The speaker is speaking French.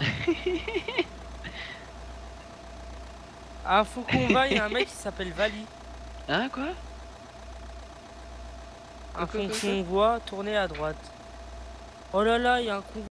Ah, faut qu'on va, il y a un mec qui s'appelle Vali. Hein, quoi? Un convoi tourner à droite. Oh là là, il y a un convoi.